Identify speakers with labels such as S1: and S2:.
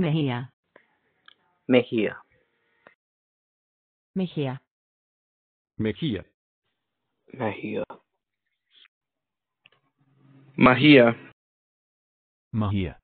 S1: Mejía.
S2: Mejía.
S1: Mejía.
S3: Mejía.
S2: Mejía. Mejía.
S3: Mejía.